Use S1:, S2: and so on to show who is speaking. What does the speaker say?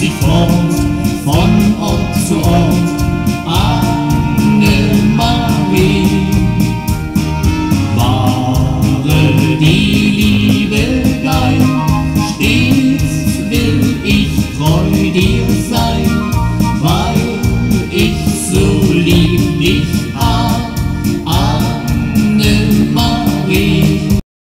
S1: Sie fort, von Ort zu Ort, Anne-Marie. Wahre die Liebe dein, stets will ich treu dir sein, weil ich so lieb dich